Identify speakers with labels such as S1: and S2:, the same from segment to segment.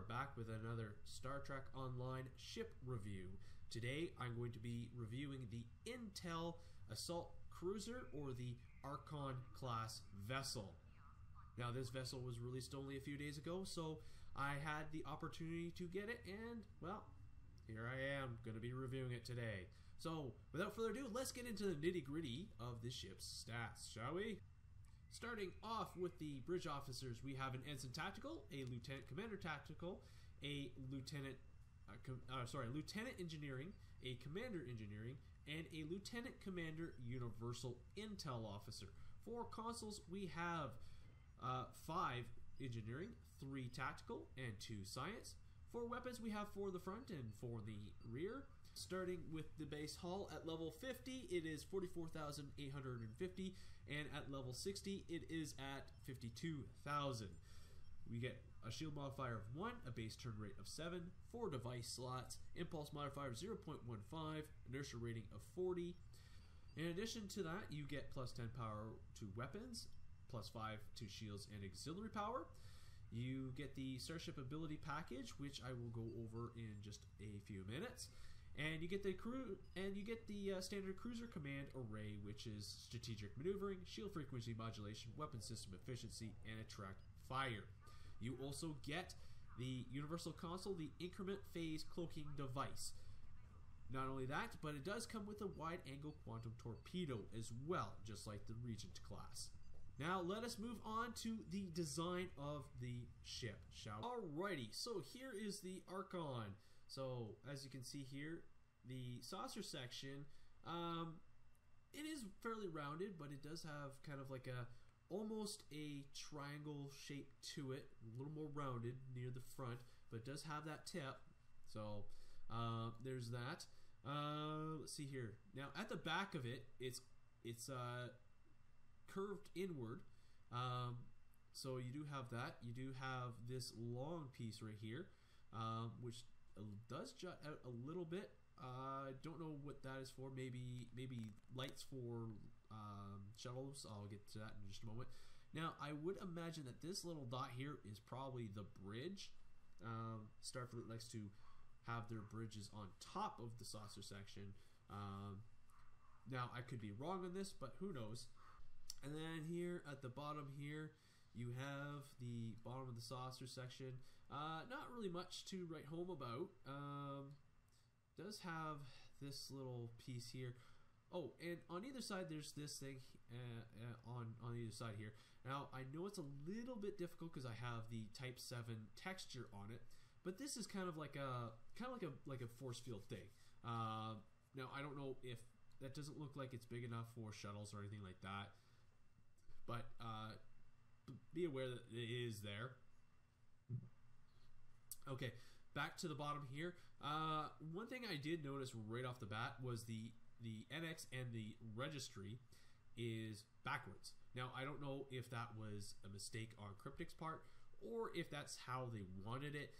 S1: are back with another Star Trek Online ship review. Today, I'm going to be reviewing the Intel Assault Cruiser, or the Archon class vessel. Now, this vessel was released only a few days ago, so I had the opportunity to get it, and, well, here I am, going to be reviewing it today. So, without further ado, let's get into the nitty gritty of the ship's stats, shall we? Starting off with the bridge officers, we have an ensign tactical, a lieutenant commander tactical, a lieutenant, uh, com- uh, sorry, lieutenant engineering, a commander engineering, and a lieutenant commander universal intel officer. For consoles, we have uh, five engineering, three tactical, and two science. For weapons, we have four in the front and four in the rear. Starting with the base hull at level 50, it is 44,850, and at level 60, it is at 52,000. We get a shield modifier of 1, a base turn rate of 7, 4 device slots, impulse modifier of 0.15, inertia rating of 40. In addition to that, you get plus 10 power to weapons, plus 5 to shields and auxiliary power. You get the Starship Ability Package, which I will go over in just a few minutes and you get the crew and you get the uh, standard cruiser command array which is strategic maneuvering shield frequency modulation weapon system efficiency and attract fire. You also get the universal console the increment phase cloaking device. Not only that but it does come with a wide angle quantum torpedo as well just like the regent class. Now let us move on to the design of the ship shall we? alrighty so here is the archon so as you can see here, the saucer section, um, it is fairly rounded, but it does have kind of like a almost a triangle shape to it, a little more rounded near the front, but it does have that tip. So uh, there's that. Uh, let's see here. Now at the back of it, it's it's uh, curved inward. Um, so you do have that. You do have this long piece right here, um, which does jut out a little bit. I uh, don't know what that is for. Maybe maybe lights for um, shuttles. I'll get to that in just a moment. Now I would imagine that this little dot here is probably the bridge. Um, Starfleet likes to have their bridges on top of the saucer section. Um, now I could be wrong on this, but who knows? And then here at the bottom here, you have the bottom of the saucer section. Uh, not really much to write home about. Um, does have this little piece here. Oh, and on either side, there's this thing uh, uh, on on either side here. Now, I know it's a little bit difficult because I have the Type Seven texture on it, but this is kind of like a kind of like a like a force field thing. Uh, now, I don't know if that doesn't look like it's big enough for shuttles or anything like that, but uh, be aware that it is there. Okay, back to the bottom here. Uh, one thing I did notice right off the bat was the the NX and the registry is backwards. Now I don't know if that was a mistake on Cryptic's part or if that's how they wanted it.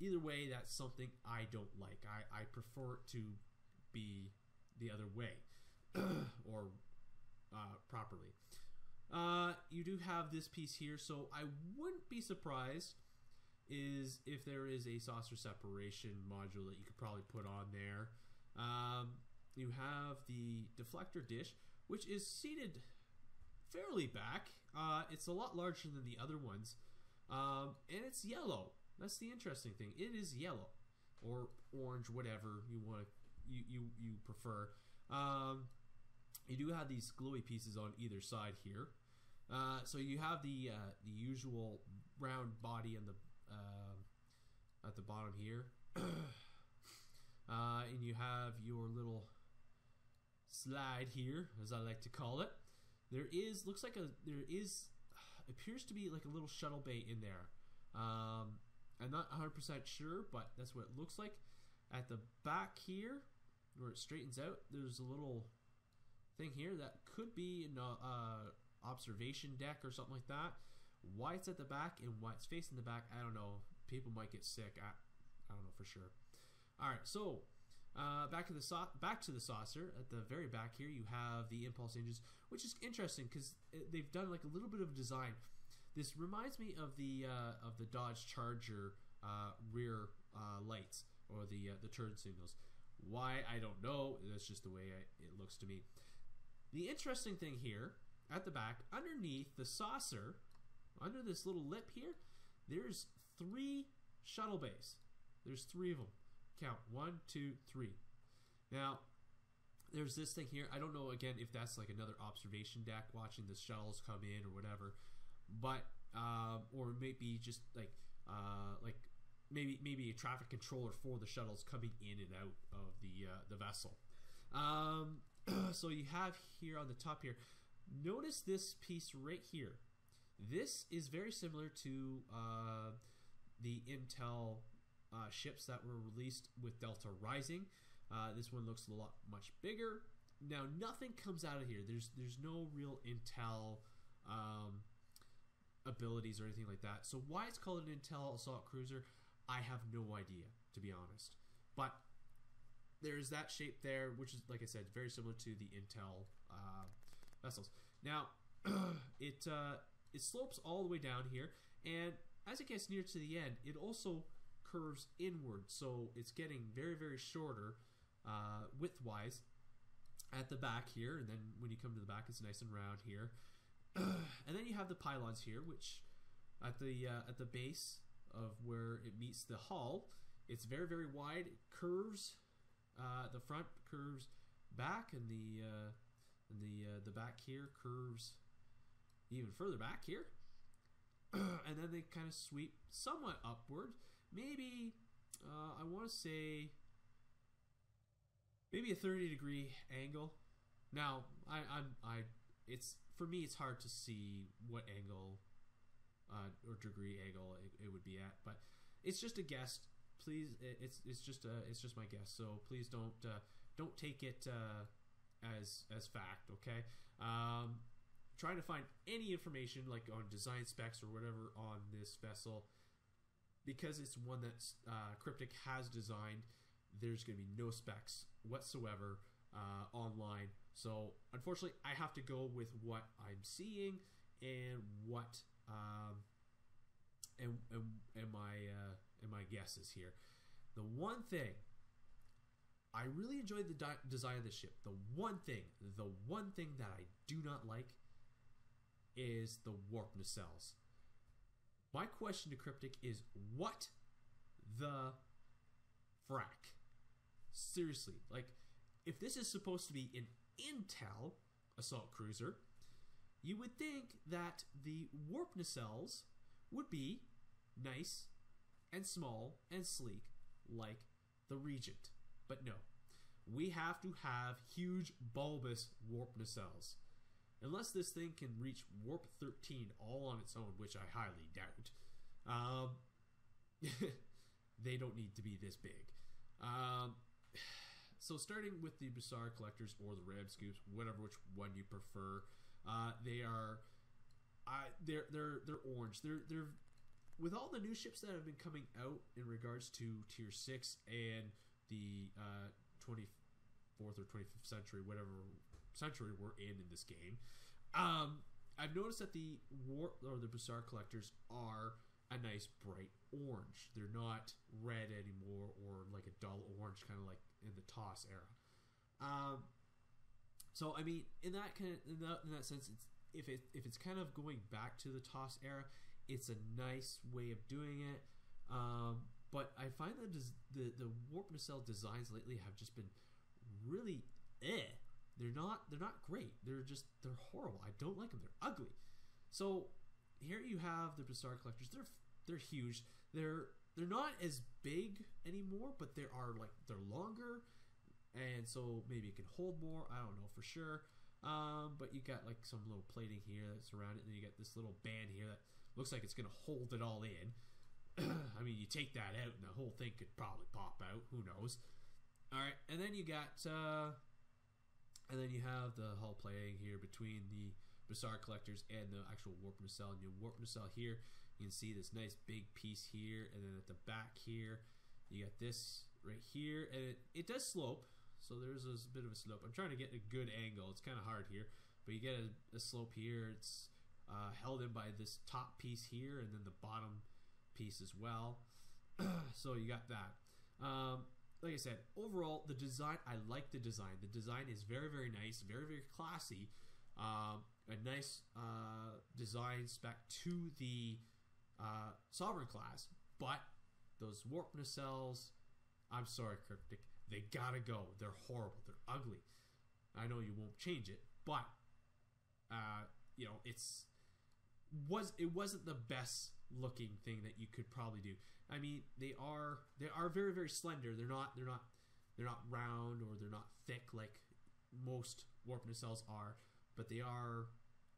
S1: Either way, that's something I don't like. I, I prefer it to be the other way or uh, properly. Uh, you do have this piece here, so I wouldn't be surprised is if there is a saucer separation module that you could probably put on there. Um, you have the deflector dish, which is seated fairly back. Uh, it's a lot larger than the other ones, um, and it's yellow. That's the interesting thing. It is yellow or orange, whatever you want to you you you prefer. Um, you do have these glowy pieces on either side here. Uh, so you have the uh, the usual round body and the uh, at the bottom here, uh, and you have your little slide here, as I like to call it. There is looks like a there is appears to be like a little shuttle bay in there. Um, I'm not 100% sure, but that's what it looks like. At the back here, where it straightens out, there's a little thing here that could be an uh, observation deck or something like that. Why it's at the back and why it's facing the back, I don't know. People might get sick. I, I don't know for sure. All right, so uh, back to the so- back to the saucer. At the very back here, you have the impulse engines, which is interesting because they've done like a little bit of design. This reminds me of the uh, of the Dodge Charger uh, rear uh, lights or the uh, the turn signals. Why I don't know. That's just the way I, it looks to me. The interesting thing here at the back, underneath the saucer, under this little lip here, there's three shuttle bays. There's three of them. Count one, two, three. Now, there's this thing here. I don't know again if that's like another observation deck watching the shuttles come in or whatever, but um, or maybe just like uh, like maybe maybe a traffic controller for the shuttles coming in and out of the uh, the vessel. Um, so you have here on the top here. Notice this piece right here. This is very similar to uh, the Intel uh, ships that were released with Delta Rising. Uh, this one looks a lot much bigger. Now nothing comes out of here. There's there's no real Intel um, abilities or anything like that. So why it's called an Intel assault cruiser, I have no idea to be honest. But there's that shape there, which is like I said, very similar to the Intel uh, vessels. Now it uh, it slopes all the way down here, and as it gets near to the end, it also curves inward, so it's getting very very shorter uh, width-wise at the back here, and then when you come to the back, it's nice and round here. and then you have the pylons here, which at the uh, at the base of where it meets the hull, it's very very wide. It curves. Uh, the front curves back, and the uh, the uh, the back here curves even further back here, and then they kind of sweep somewhat upward. Maybe uh, I want to say maybe a 30 degree angle. Now, I, I'm, I, it's for me, it's hard to see what angle uh, or degree angle it, it, would be at, but it's just a guess. Please, it's it's just a it's just my guess. So please don't uh, don't take it uh, as as fact. Okay. Um, trying to find any information like on design specs or whatever on this vessel because it's one that uh, Cryptic has designed. There's going to be no specs whatsoever uh, online. So unfortunately, I have to go with what I'm seeing and what um, and, and, and my uh, and my guesses here. The one thing I really enjoyed the di- design of the ship. The one thing, the one thing that I do not like is the warp nacelles. My question to Cryptic is what the frack? Seriously, like if this is supposed to be an Intel assault cruiser, you would think that the warp nacelles would be nice and small and sleek like the Regent. But no, we have to have huge bulbous warp nacelles. Unless this thing can reach warp 13 all on its own, which I highly doubt, um, they don't need to be this big. Um, so starting with the Bussard collectors or the Ram Scoops, whatever which one you prefer, uh, they are, they're they're they're orange. They're they're with all the new ships that have been coming out in regards to Tier Six and the twenty fourth or twenty fifth century, whatever century we're in in this game. Um, I've noticed that the war or the Bussard collectors are a nice bright orange. They're not red anymore or like a dull orange, kind of like in the TOS era. Um, so I mean, in that kind of in that, in that sense, it's if it if it's kind of going back to the TOS era, it's a nice way of doing it. Um, but I find that the the warp nacelle designs lately have just been really eh. They're not they're not great. They're just they're horrible. I don't like them. They're ugly. So here you have the Bussard collectors. They're they're huge. They're they're not as big anymore, but they are like they're longer, and so maybe it can hold more. I don't know for sure. Um, but you got like some little plating here that's around it, and then you got this little band here that looks like it's gonna hold it all in. I mean, you take that out, and the whole thing could probably pop out. Who knows? All right, and then you got, uh, and then you have the hull plating here between the Bussard collectors and the actual warp nacelle. And your warp nacelle here you can see this nice big piece here, and then at the back here, you got this right here, and it, it does slope, so there's a bit of a slope. I'm trying to get a good angle. It's kind of hard here, but you get a, a slope here. It's uh, held in by this top piece here and then the bottom piece as well. so you got that. Um, like I said, overall the design I like the design. The design is very very nice, very very classy. Um, a nice uh, design spec to the uh, sovereign class, but those warp nacelles, I'm sorry, cryptic, they gotta go. They're horrible. They're ugly. I know you won't change it, but uh, you know it's was it wasn't the best looking thing that you could probably do. I mean, they are they are very very slender. They're not they're not they're not round or they're not thick like most warp nacelles are, but they are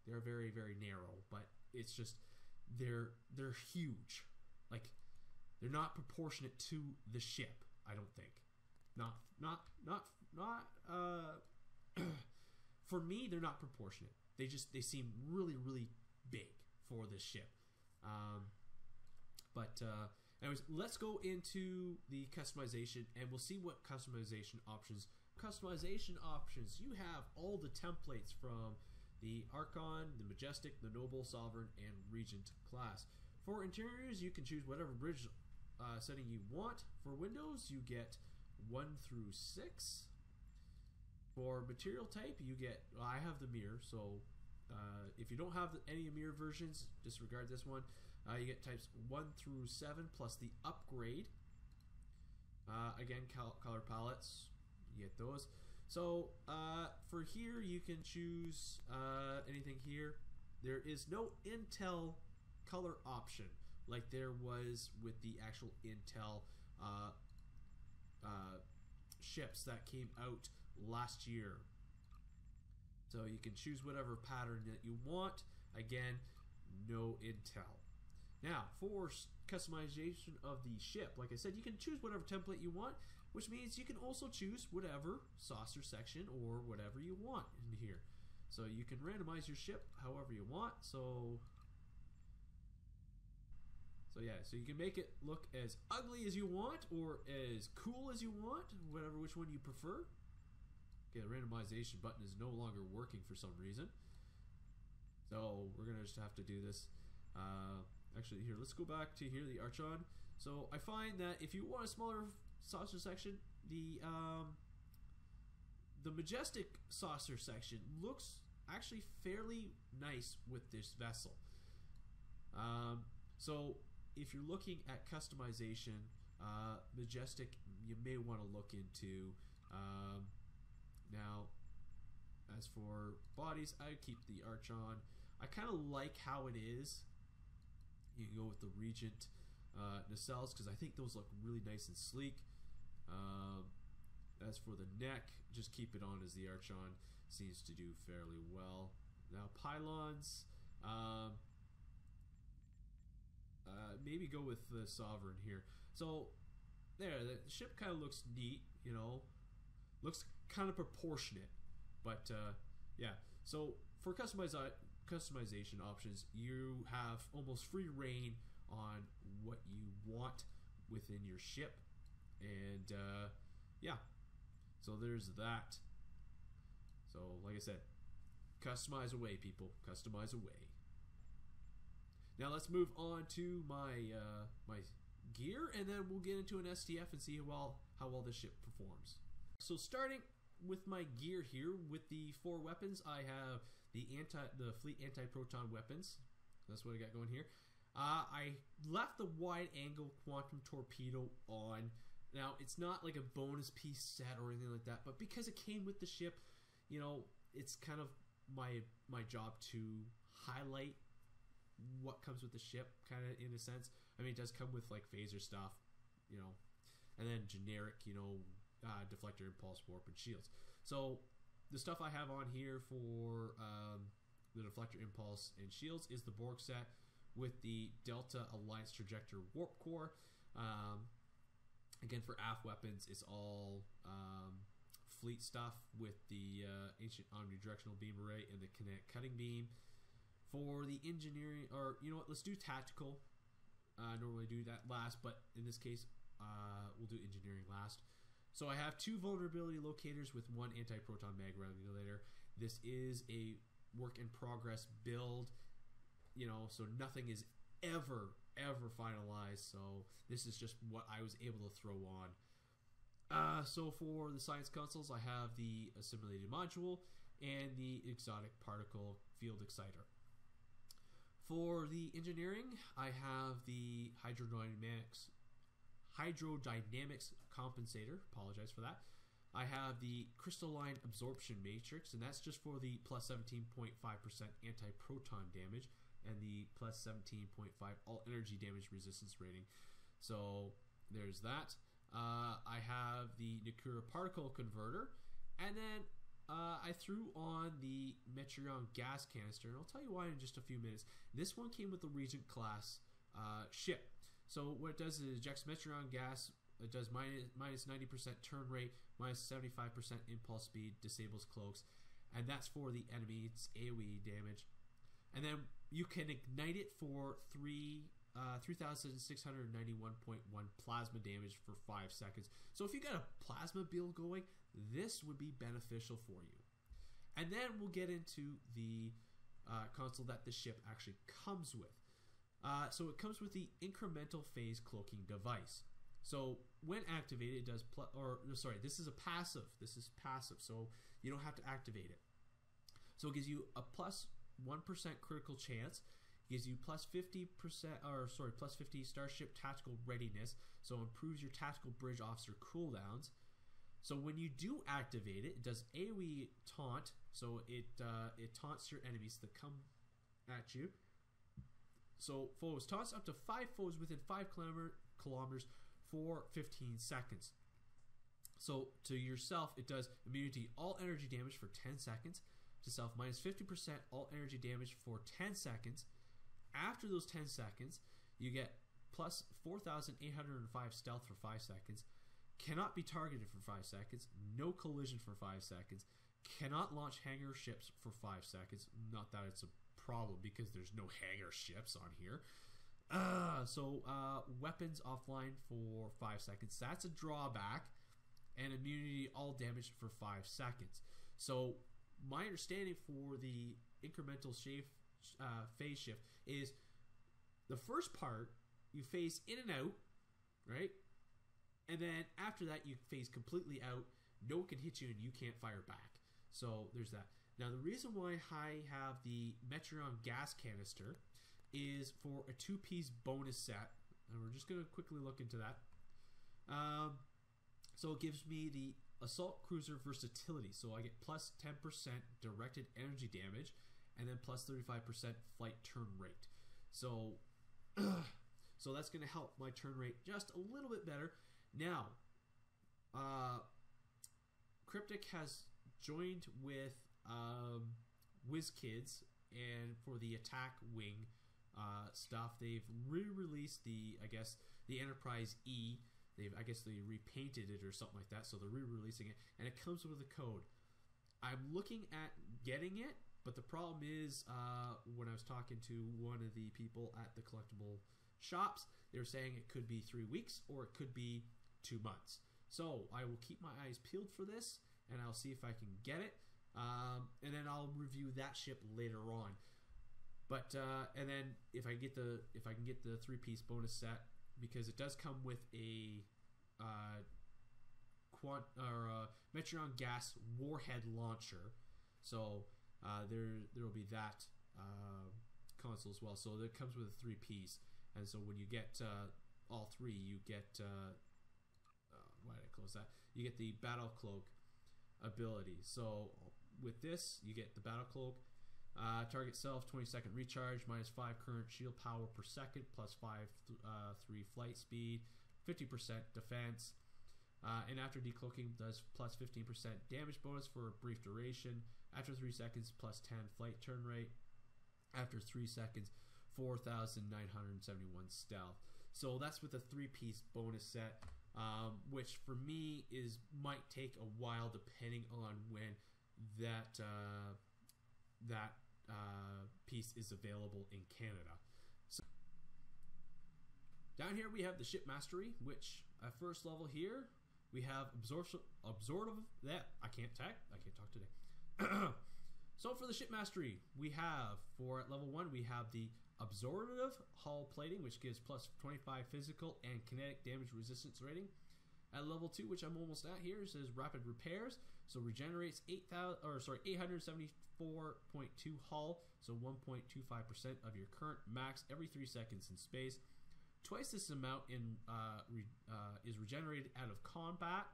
S1: they're very very narrow. But it's just they're they're huge. Like they're not proportionate to the ship. I don't think. Not not not not uh for me they're not proportionate. They just they seem really really big for this ship. Um, but uh, anyways, let's go into the customization and we'll see what customization options. Customization options. You have all the templates from the Archon, the Majestic, the Noble, Sovereign, and Regent class. For interiors, you can choose whatever bridge uh, setting you want. For windows, you get 1 through 6. For material type, you get, well, I have the mirror, so uh, if you don't have any mirror versions, disregard this one. Uh, you get types 1 through 7 plus the upgrade. Uh, again, color palettes, you get those. So uh, for here, you can choose uh, anything here. There is no Intel color option like there was with the actual Intel ships that came out last year. So you can choose whatever pattern that you want. Again, no Intel. Now, for customization of the ship, like I said, you can choose whatever template you want, which means you can also choose whatever saucer section or whatever you want in here. So you can randomize your ship however you want. So so yeah, so you can make it look as ugly as you want or as cool as you want, whatever which one you prefer. Okay, the randomization button is no longer working for some reason. So we're gonna just have to do this. Uh, actually, here, let's go back to here, the Archon. So I find that if you want a smaller saucer section, the um, the majestic saucer section looks actually fairly nice with this vessel. Um, so if you're looking at customization, uh, majestic, you may want to look into. Um, now, as for bodies, I keep the Archon. I kind of like how it is. You can go with the Regent uh, nacelles because I think those look really nice and sleek. Um, as for the neck, just keep it on as the Archon seems to do fairly well. Now pylons, um, uh, maybe go with the Sovereign here. So there, the ship kind of looks neat, you know, looks kind of proportionate. But uh, yeah, so for customization options, you have almost free reign on what you want within your ship, and uh, yeah, so there's that. So like I said, customize away, people. Customize away. Now let's move on to my uh, my gear, and then we'll get into an STF and see how well how well this ship performs. So starting with my gear here, with the four weapons, I have the anti the fleet anti proton weapons. That's what I got going here. Uh, I left the wide angle quantum torpedo on. Now it's not like a bonus piece set or anything like that, but because it came with the ship, you know, it's kind of my my job to highlight what comes with the ship, kind of in a sense. I mean, it does come with like phaser stuff, you know, and then generic, you know, uh, deflector, impulse, warp, and shields. So the stuff I have on here for um, the deflector, impulse, and shields is the Borg set with the Delta Alliance Trajector Warp Core. Um, again, for AP weapons, it's all um, fleet stuff with the uh, Ancient Omnidirectional Beam Array and the Kinetic Cutting Beam. For the engineering, or you know what, let's do tactical. I uh, normally do that last, but in this case, uh, we'll do engineering last. So I have two vulnerability locators with one anti-proton mag regulator. This is a work in progress build. you know, so nothing is ever ever finalized. So this is just what I was able to throw on. Uh, so for the science consoles, I have the assimilated module and the exotic particle field exciter. For the engineering, I have the hydrodynamics hydrodynamics compensator. Apologize for that. I have the crystalline absorption matrix, and that's just for the plus 17.5% anti-proton damage and the plus 17.5 all energy damage resistance rating. So there's that. Uh, I have the Nukara particle converter, and then uh, I threw on the Metreon gas canister, and I'll tell you why in just a few minutes. This one came with the Regent class uh, ship. So what it does is it ejects Metreon gas. It does minus, minus 90% turn rate, minus 75% impulse speed, disables cloaks, and that's for the enemy's AoE damage. And then you can ignite it for three uh, 3,691.1 plasma damage for 5 seconds. So if you got a plasma build going, this would be beneficial for you. And then we'll get into the uh, console that the ship actually comes with. Uh, so it comes with the incremental phase cloaking device. So when activated, it does pl- or sorry, this is a passive. This is passive, so you don't have to activate it. So it gives you a plus plus one percent critical chance. Gives you plus 50% or sorry plus 50 starship tactical readiness. So improves your tactical bridge officer cooldowns. So when you do activate it it does aoe taunt. So it uh, it taunts your enemies that come at you. So foes taunts up to five foes within five kilometers for 15 seconds. So to yourself it does immunity. All energy damage for 10 seconds. To self minus 50% all energy damage for 10 seconds. After those 10 seconds, you get plus 4,805 stealth for 5 seconds, cannot be targeted for 5 seconds, no collision for 5 seconds, cannot launch hangar ships for 5 seconds. Not that it's a problem because there's no hangar ships on here. Uh, so, uh, weapons offline for 5 seconds. That's a drawback. And immunity all damage for 5 seconds. So, my understanding for the incremental uh, phase shift is the first part you phase in and out, right? And then after that you phase completely out. No one can hit you and you can't fire back. So there's that. Now the reason why I have the Metreon gas canister is for a two-piece bonus set, and we're just going to quickly look into that. Um, so it gives me the assault cruiser versatility. So I get plus 10% directed energy damage and then plus 35% flight turn rate. So, so that's going to help my turn rate just a little bit better. Now, uh, Cryptic has joined with um, WizKids, and for the attack wing uh, stuff, they've re-released the, I guess, the Enterprise E. They've, I guess, they repainted it or something like that. So they're re-releasing it, and it comes with a code. I'm looking at getting it but the problem is, uh, when I was talking to one of the people at the collectible shops, they were saying it could be three weeks or it could be two months. So I will keep my eyes peeled for this, and I'll see if I can get it, um, and then I'll review that ship later on. But uh, and then if I get the if I can get the three piece bonus set because it does come with a uh, quant or uh, Metreon gas warhead launcher, so uh, there there will be that uh, console as well. So it comes with a three piece, and so when you get uh, all three, you get uh, uh, why did I close that? You get the battle cloak ability. So with this, you get the battle cloak. Uh, target self 20 second recharge minus 5 current shield power per second plus 5 th- 3 flight speed 50% defense uh, and after decloaking does plus 15% damage bonus for a brief duration after 3 seconds, plus 10 flight turn rate. After 3 seconds, 4,971 stealth. So that's with a three piece bonus set, um, which for me is might take a while depending on when that uh, that uh, piece is available in Canada. So down here we have the ship mastery, which at first level here we have absorption absorptive that I can't tag I can't talk today So for the ship mastery, we have for at level one we have the absorptive hull plating, which gives plus 25 physical and kinetic damage resistance rating. At level two, which I'm almost at here, says rapid repairs, so regenerates 8,000 or sorry 874.2 hull, so 1.25% of your current max every three seconds in space. Twice this amount in uh, re, uh, is regenerated out of combat.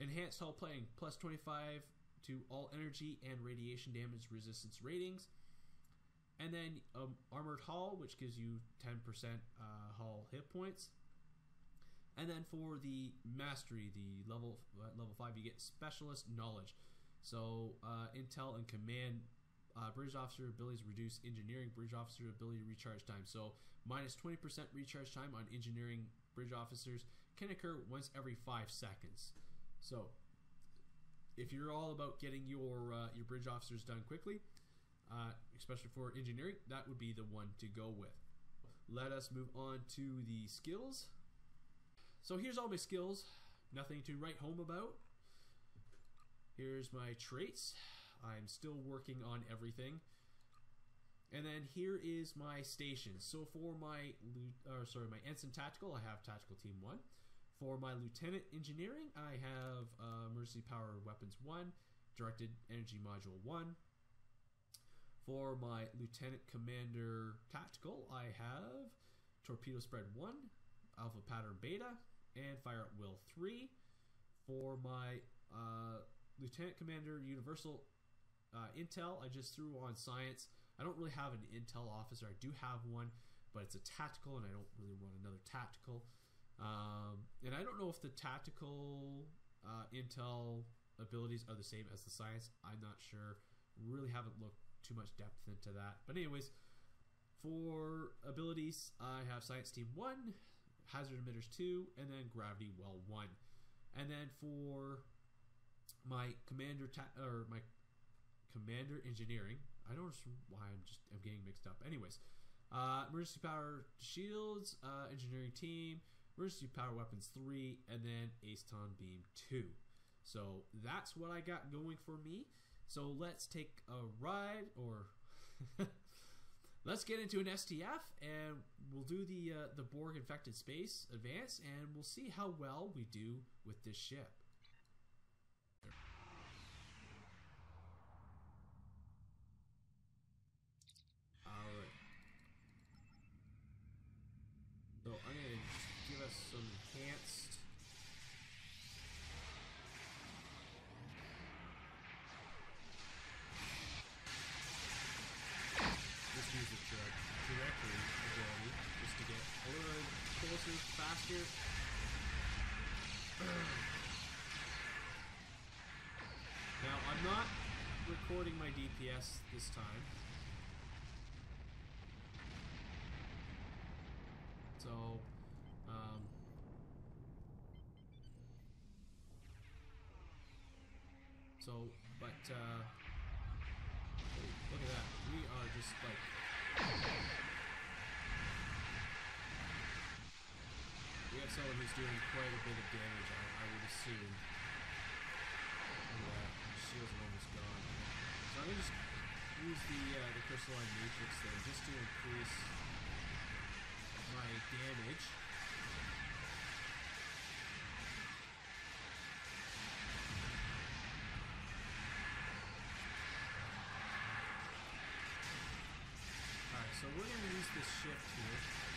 S1: Enhanced hull plating, plus 25 to all energy and radiation damage resistance ratings. And then um, armored hull, which gives you 10% uh, hull hit points. And then for the mastery, the level uh, level five, you get specialist knowledge. So uh, intel and command uh, bridge officer abilities reduce engineering bridge officer ability recharge time. So minus 20% recharge time on engineering bridge officers can occur once every five seconds. So if you're all about getting your uh, your bridge officers done quickly, uh, especially for engineering, that would be the one to go with. Let us move on to the skills. So here's all my skills. Nothing to write home about. Here's my traits. I'm still working on everything. And then here is my stations. So for my or sorry, my ensign tactical, I have tactical team one. For my lieutenant engineering, I have uh, emergency power weapons one, directed energy module one. For my lieutenant commander tactical, I have torpedo spread one, alpha pattern beta, and fire at will three. For my uh, lieutenant commander universal uh, intel, I just threw on science. I don't really have an intel officer. I do have one, but it's a tactical, and I don't really want another tactical. Um, and I don't know if the tactical uh, intel abilities are the same as the science. I'm not sure. Really haven't looked too much depth into that. But anyways, for abilities, I have science team one, hazard emitters two, and then gravity well one. And then for my commander ta- or my commander engineering, I don't know why I'm just I'm getting mixed up. Anyways, uh, emergency power shields, uh, engineering team, emergency power weapons three, and then Aceton beam two. So that's what I got going for me. So let's take a ride, or let's get into an STF, and we'll do the uh, the Borg infected space advance, and we'll see how well we do with this ship. This time. So, um, so, but, uh, look at that. We are just like, we have someone who's doing quite a bit of damage, I, I would assume. At that. Shield's almost gone. So I'm just use the, uh, the crystalline matrix there just to increase my damage. Alright, so we're going to use this shift here.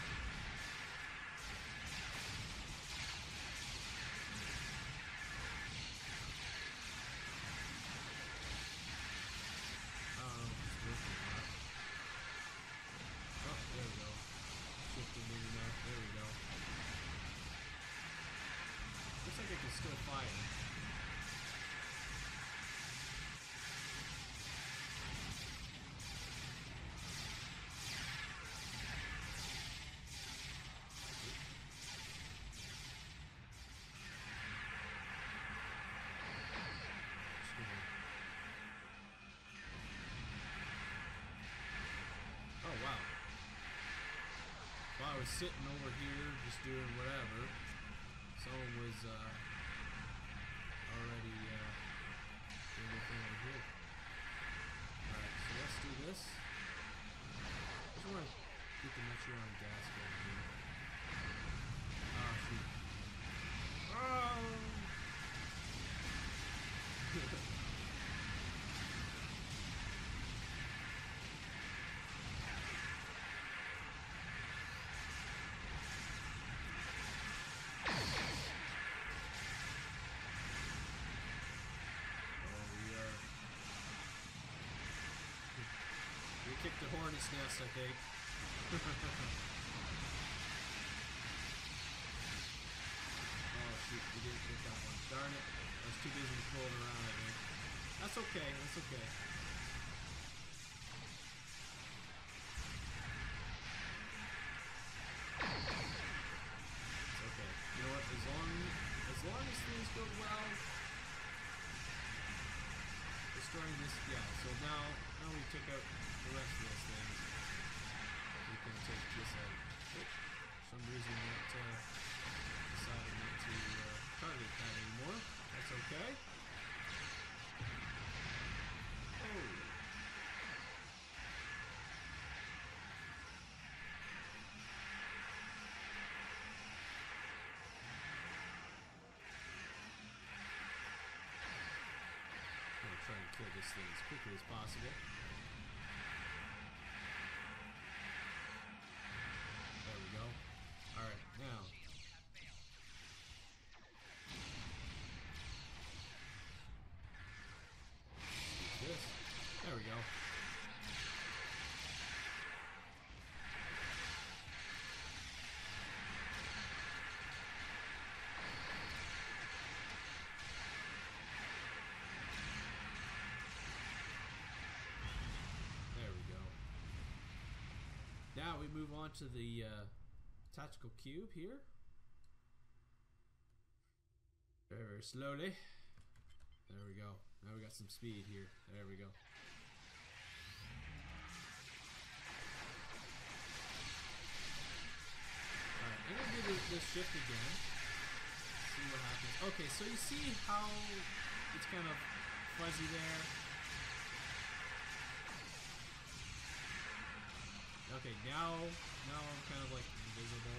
S1: was sitting over here just doing whatever, someone was uh, already uh, doing a thing over here. Alright, so let's do this. I just want to get the Metreon gas going kicked the hornet's nest, I think. oh shoot, we didn't get that one. Darn it. I was too busy fooling around, I think. That's okay, that's okay. Possible. There we go. Alright, now. Use this. There we go. There we go. Now we move on to the uh, tactical cube here. Very, very slowly. There we go. Now we got some speed here. There we go. Alright, I'm gonna do the, the shift again. See what happens. Okay, so you see how it's kind of fuzzy there. Okay, now now I'm kind of like invisible.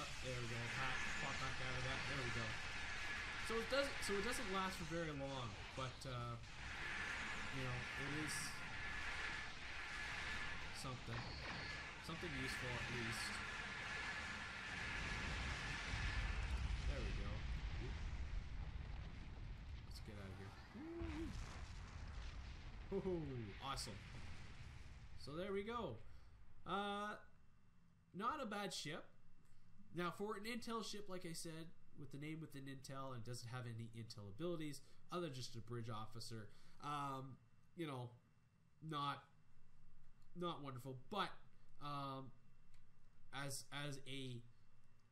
S1: Oh, there we go. Pop, pop back out of that. There we go. So it doesn't, so it doesn't last for very long, but uh, you know it is something something useful at least. There we go. Let's get out of here. Woohoo! Awesome. So there we go. Uh, not a bad ship. Now, for an intel ship, like I said, with the name within intel and doesn't have any intel abilities other just a bridge officer, um, you know, not not wonderful. But um, as as a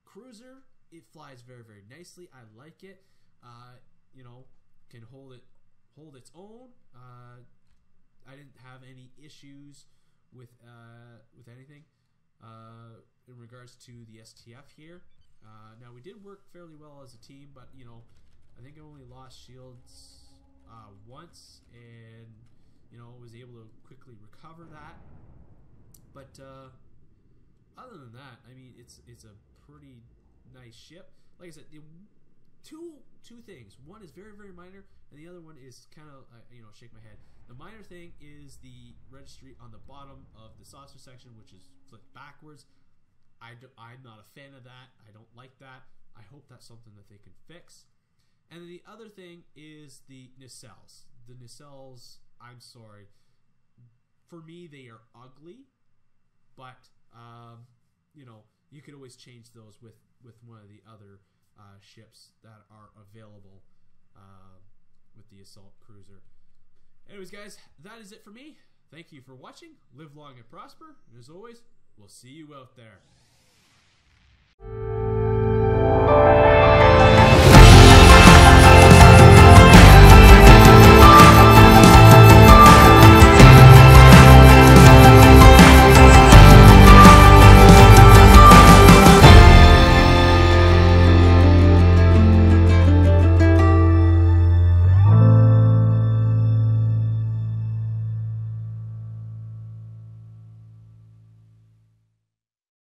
S1: cruiser, it flies very very nicely. I like it. Uh, you know, can hold it hold its own. Uh, I didn't have any issues with uh, with anything uh, in regards to the STF here. Uh, now we did work fairly well as a team, but you know, I think I only lost shields uh, once, and you know was able to quickly recover that. But uh, other than that, I mean, it's it's a pretty nice ship. Like I said, the, two two things. One is very very minor, and the other one is kind of uh, you know shake my head. The minor thing is the registry on the bottom of the saucer section, which is flipped backwards. I do, I'm not a fan of that. I don't like that. I hope that's something that they can fix. And then the other thing is the nacelles. The nacelles, I'm sorry. For me, they are ugly, but um, you know you could always change those with with one of the other uh, ships that are available uh, with the assault cruiser. Anyways, guys, that is it for me. Thank you for watching. Live long and prosper. And as always, we'll see you out there.